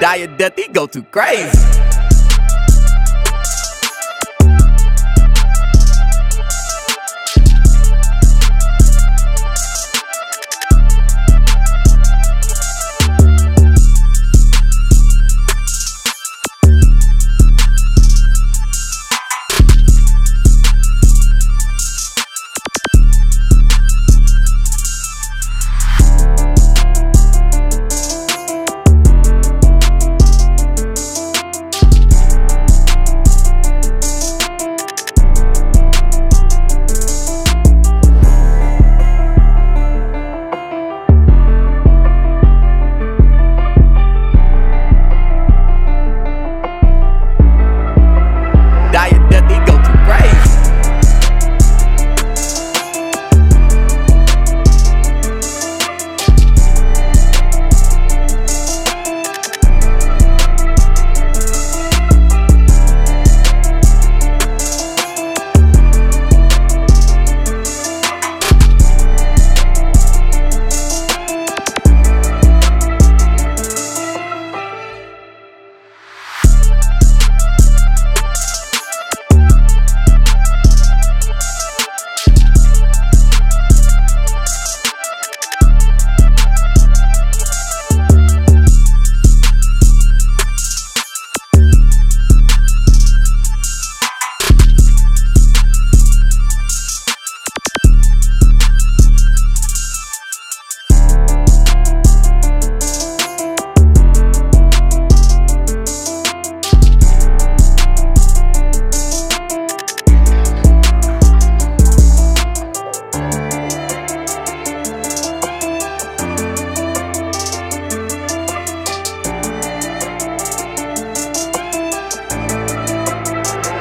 Die of death, he go too crazy.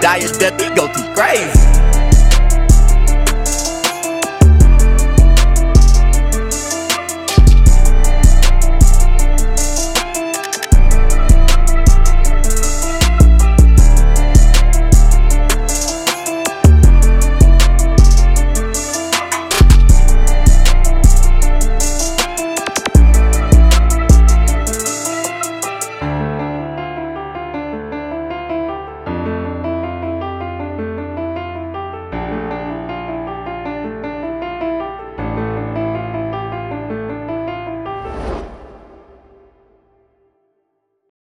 Die of death, he go to crazy.